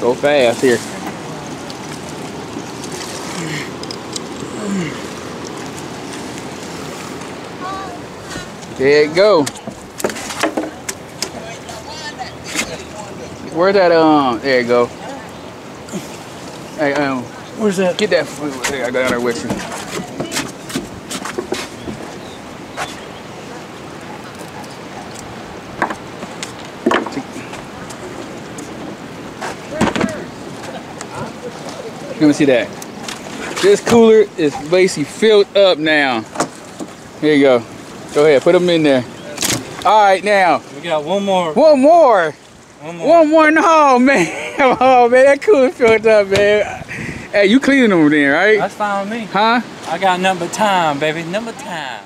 Go fast here. There it go. Where's that um there you go. Hey um Where's that? get that food I got there with you. Let me see that. This cooler is basically filled up now. Here you go. Go ahead, put them in there. All right, now We got one more. one more. One more. One more. No, man. Oh man, that cooler filled up, man. Hey, you cleaning them then, right? That's fine with me. Huh? I got number time, baby. Number time.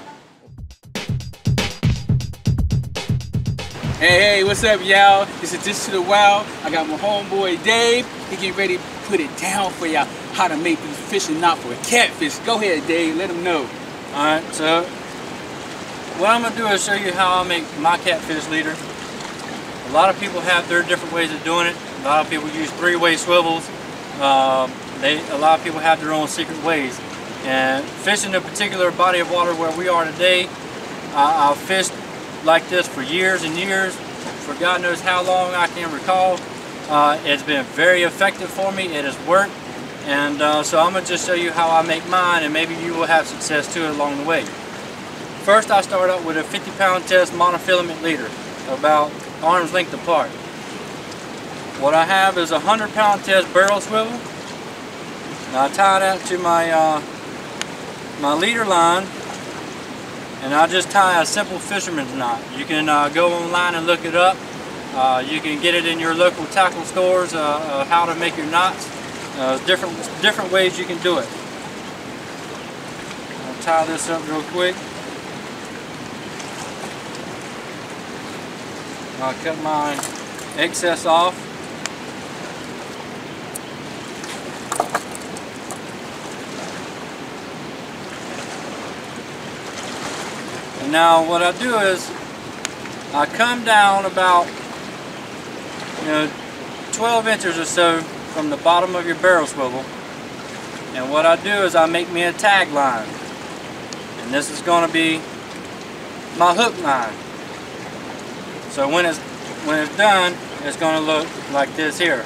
Hey, hey, what's up, y'all? This is Addiction to the Wild. I got my homeboy Dave. He getting ready put it down for y'all how to make these fishing not for catfish. Go ahead, Dave. Let them know. Alright, so what I'm gonna do is show you how I make my catfish leader. A lot of people have their different ways of doing it. A lot of people use three-way swivels. Um, they, a lot of people have their own secret ways. And fishing a particular body of water where we are today, I, I've fished like this for years and years, for God knows how long I can recall. Uh, it's been very effective for me. It has worked. And uh, so I'm going to just show you how I make mine and maybe you will have success too along the way. First I start out with a 50 pound test monofilament leader, about arm's length apart. What I have is a 100 pound test barrel swivel. Now I tie that to my, uh, my leader line and I just tie a simple fisherman's knot. You can uh, go online and look it up. Uh, you can get it in your local tackle stores, uh, uh, how to make your knots. Uh, different, different ways you can do it. I'll tie this up real quick. I'll cut my excess off. And now what I do is I come down about you know 12 inches or so from the bottom of your barrel swivel. And what I do is I make me a tag line and this is going to be my hook line. So when it's when it's done it's going to look like this here.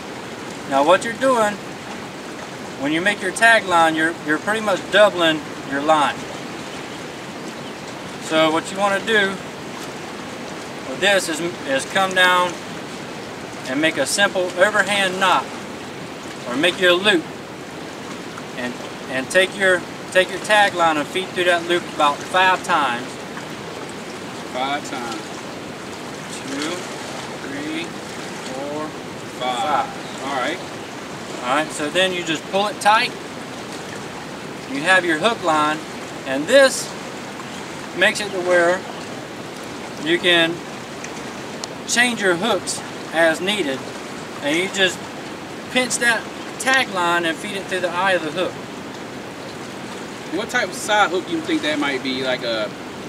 Now what you're doing when you make your tag line you're you're pretty much doubling your line. So what you want to do with this is, is come down and make a simple overhand knot or make your loop and and take your take your tag line and feed through that loop about five times. Five times. Two, three, four, Five. five. All right. Alright, so then you just pull it tight. You have your hook line and this makes it to where you can change your hooks as needed and you just pinch that tag line and feed it through the eye of the hook. What type of side hook do you think that might be? Like a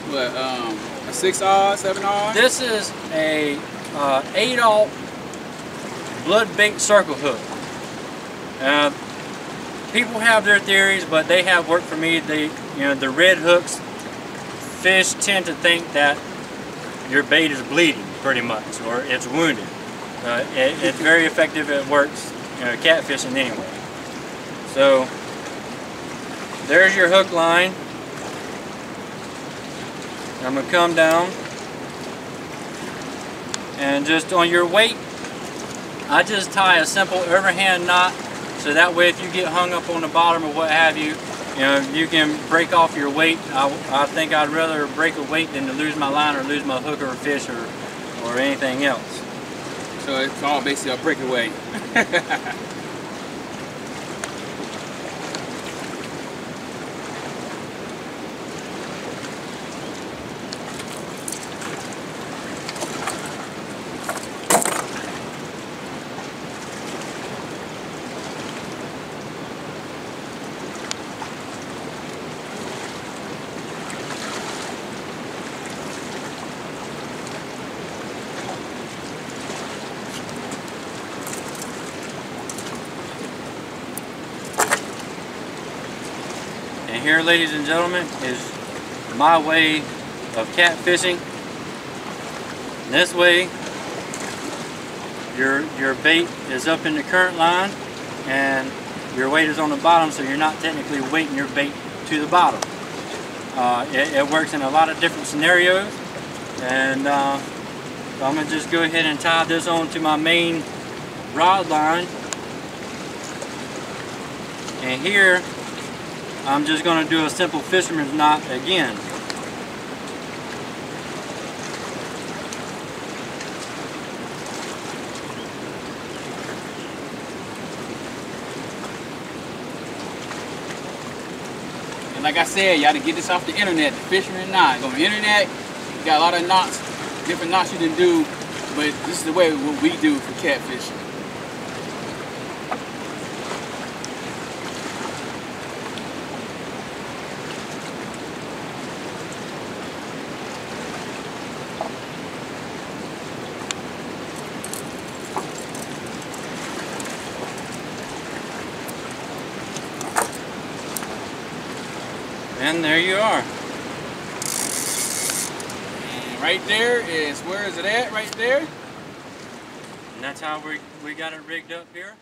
what? Um, a six R, seven R? This is a uh, 8 aught blood bait circle hook. Uh, people have their theories, but they have worked for me. They, you know, the red hooks, fish tend to think that your bait is bleeding, pretty much, or it's wounded. Uh, it, it's very effective. It works, you know, catfishing anyway. So there's your hook line. I'm gonna come down and just on your weight I just tie a simple overhand knot so that way if you get hung up on the bottom or what have you you know you can break off your weight I, I think I'd rather break a weight than to lose my line or lose my hook or fish or or anything else So it's all basically a breakaway. here, ladies and gentlemen, is my way of catfishing. This way, your, your bait is up in the current line and your weight is on the bottom so you're not technically weighting your bait to the bottom. Uh, it, it, works in a lot of different scenarios and uh, I'm going to just go ahead and tie this on to my main rod line and here I'm just going to do a simple fisherman's knot again. And like I said, you got to get this off the internet, the fisherman knot. Go on the internet, you got a lot of knots, different knots you can do, but this is the way what we do for catfishing. And there you are. And right there is, where is it at? Right there. And that's how we, we got it rigged up here.